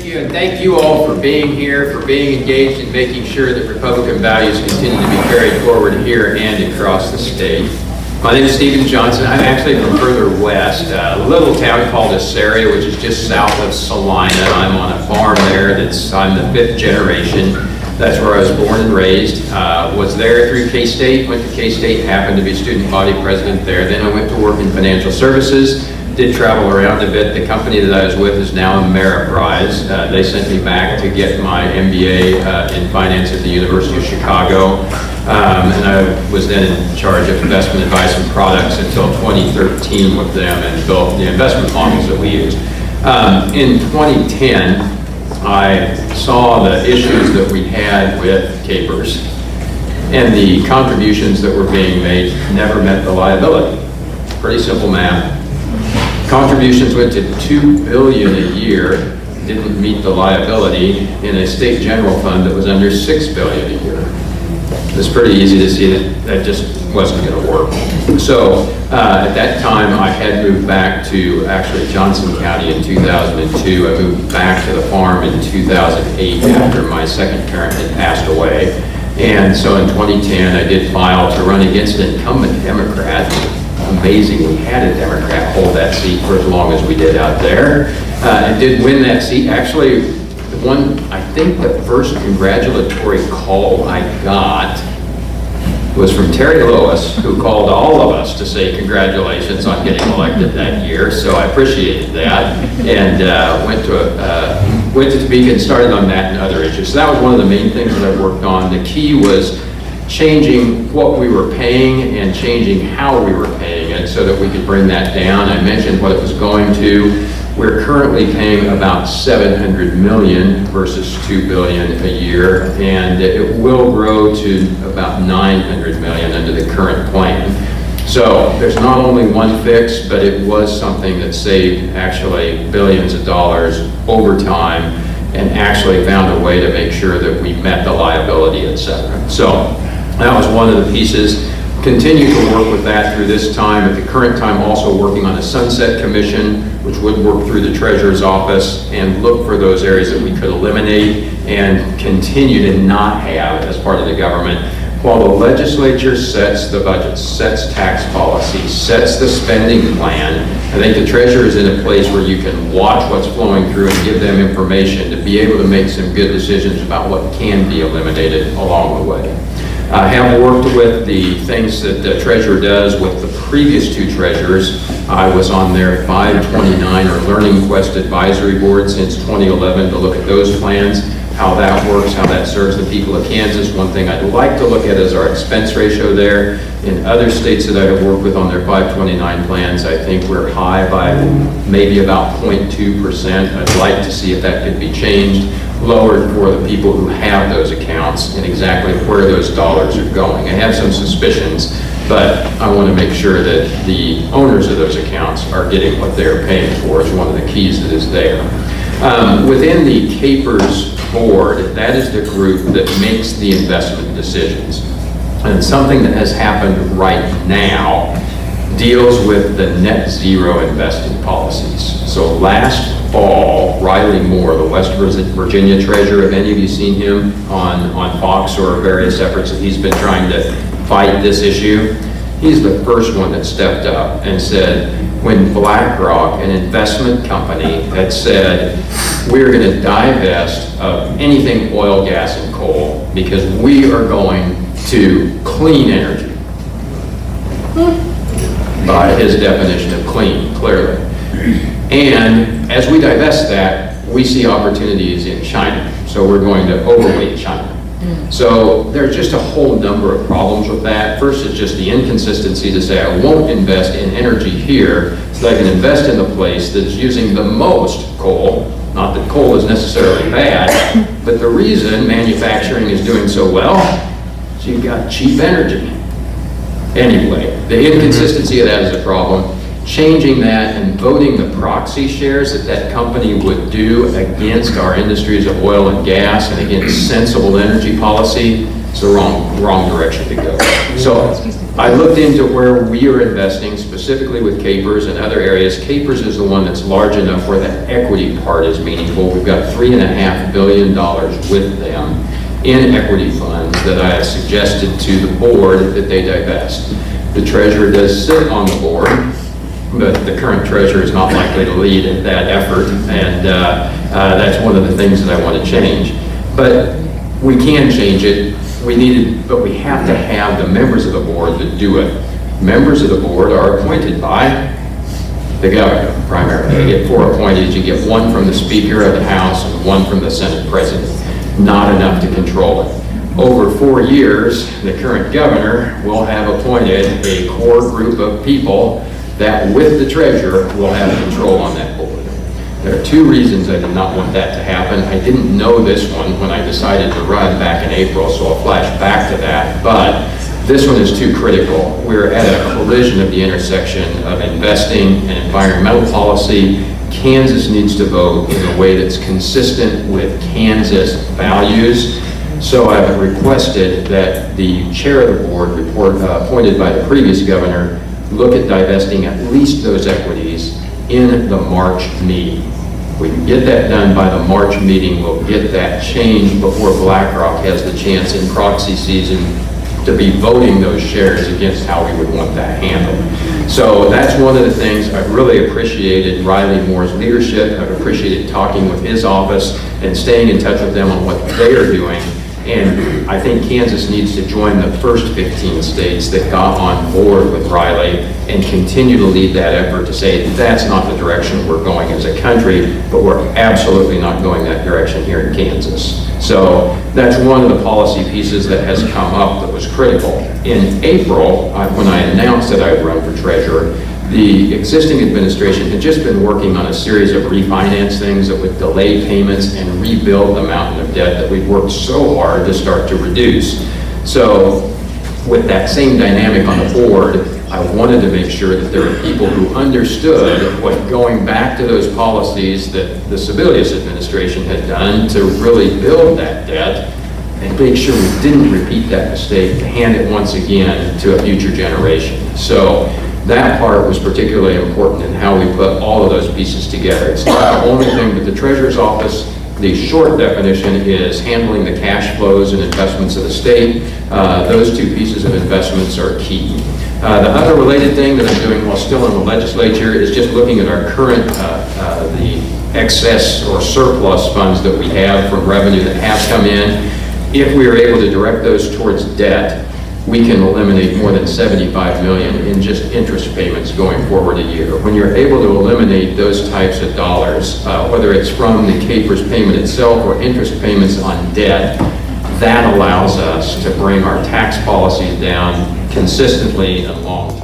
Thank you, and thank you all for being here, for being engaged in making sure that Republican values continue to be carried forward here and across the state. My name is Steven Johnson. I'm actually from further west, a little town called Assaria, which is just south of Salina. I'm on a farm there that's, I'm the fifth generation. That's where I was born and raised. Uh, was there through K-State, went to K-State, happened to be student body president there. Then I went to work in financial services, did travel around a bit. The company that I was with is now Ameriprise. Uh, they sent me back to get my MBA uh, in finance at the University of Chicago. Um, and I was then in charge of investment advice and products until 2013 with them and built the investment models that we use. Um, in 2010, I saw the issues that we had with KPERS and the contributions that were being made never met the liability. Pretty simple math. Contributions went to 2 billion a year, didn't meet the liability in a state general fund that was under 6 billion a year. It's pretty easy to see that that just wasn't going to work. So uh, at that time, I had moved back to actually Johnson County in 2002. I moved back to the farm in 2008 after my second parent had passed away. And so in 2010, I did file to run against an incumbent Democrat. Amazing, we had a Democrat hold that seat for as long as we did out there. Uh, and did win that seat. Actually, the one, I think the first congratulatory call I got was from Terry Lewis, who called all of us to say congratulations on getting elected that year. So I appreciated that, and uh, went to uh, went to Topeka and started on that and other issues. So that was one of the main things that I worked on. The key was changing what we were paying and changing how we were paying so that we could bring that down. I mentioned what it was going to. We're currently paying about 700 million versus 2 billion a year, and it will grow to about 900 million under the current plan. So there's not only one fix, but it was something that saved actually billions of dollars over time and actually found a way to make sure that we met the liability, et cetera. So that was one of the pieces continue to work with that through this time. At the current time, also working on a sunset commission, which would work through the treasurer's office and look for those areas that we could eliminate and continue to not have as part of the government. While the legislature sets the budget, sets tax policy, sets the spending plan, I think the treasurer is in a place where you can watch what's flowing through and give them information to be able to make some good decisions about what can be eliminated along the way. I have worked with the things that the treasurer does with the previous two treasurers. I was on their 529 or Learning Quest Advisory Board since 2011 to look at those plans, how that works, how that serves the people of Kansas. One thing I'd like to look at is our expense ratio there. In other states that I have worked with on their 529 plans, I think we're high by maybe about 0.2%. I'd like to see if that could be changed lowered for the people who have those accounts and exactly where those dollars are going. I have some suspicions, but I want to make sure that the owners of those accounts are getting what they're paying for is one of the keys that is there. Um, within the KPERS board, that is the group that makes the investment decisions. And something that has happened right now deals with the net zero investing policies. So last fall, Riley Moore, the West Virginia treasurer, have any of you seen him on, on Fox or various efforts that he's been trying to fight this issue? He's the first one that stepped up and said, when BlackRock, an investment company, had said, we're going to divest of anything oil, gas, and coal because we are going to clean energy by his definition of clean, clearly. And as we divest that, we see opportunities in China. So we're going to overweight China. Mm. So there's just a whole number of problems with that. First is just the inconsistency to say I won't invest in energy here so I can invest in the place that's using the most coal. Not that coal is necessarily bad, but the reason manufacturing is doing so well is you've got cheap energy. Anyway, the inconsistency of that is a problem changing that and voting the proxy shares that that company would do against our industries of oil and gas and against sensible energy policy is the wrong, wrong direction to go. So I looked into where we are investing, specifically with KPERS and other areas. KPERS is the one that's large enough where the equity part is meaningful. We've got three and a half billion dollars with them in equity funds that I have suggested to the board that they divest. The treasurer does sit on the board, but the current treasurer is not likely to lead in that effort, and uh, uh, that's one of the things that I want to change. But we can change it. We needed, but we have to have the members of the board that do it. Members of the board are appointed by the governor primarily. You get four appointees. You get one from the Speaker of the House and one from the Senate President. Not enough to control it. Over four years, the current governor will have appointed a core group of people that with the treasurer will have control on that board. There are two reasons I did not want that to happen. I didn't know this one when I decided to run back in April, so I'll flash back to that. But this one is too critical. We're at a collision of the intersection of investing and environmental policy. Kansas needs to vote in a way that's consistent with Kansas values. So I've requested that the chair of the board, report, uh, appointed by the previous governor, look at divesting at least those equities in the March meeting. We can get that done by the March meeting, we'll get that changed before BlackRock has the chance in proxy season to be voting those shares against how we would want that handled. So that's one of the things I've really appreciated Riley Moore's leadership. I've appreciated talking with his office and staying in touch with them on what they are doing and I think Kansas needs to join the first 15 states that got on board with Riley and continue to lead that effort to say that's not the direction we're going as a country, but we're absolutely not going that direction here in Kansas. So that's one of the policy pieces that has come up that was critical. In April, uh, when I announced that I would run for treasurer, the existing administration had just been working on a series of refinance things that would delay payments and rebuild the mountain of debt that we'd worked so hard to start to reduce. So with that same dynamic on the board, I wanted to make sure that there were people who understood what going back to those policies that the Sebelius administration had done to really build that debt and make sure we didn't repeat that mistake to hand it once again to a future generation. So that part was particularly important in how we put all of those pieces together. It's not the only thing, but the treasurer's office, the short definition is handling the cash flows and investments of the state. Uh, those two pieces of investments are key. Uh, the other related thing that I'm doing while still in the legislature is just looking at our current, uh, uh the excess or surplus funds that we have from revenue that has come in. If we are able to direct those towards debt, we can eliminate more than 75 million in just interest payments going forward a year. When you're able to eliminate those types of dollars, uh, whether it's from the KPERS payment itself or interest payments on debt, that allows us to bring our tax policies down consistently and long.